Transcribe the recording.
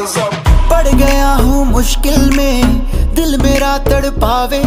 पड़ गया हूँ मुश्किल में दिल मेरा तड़पावे।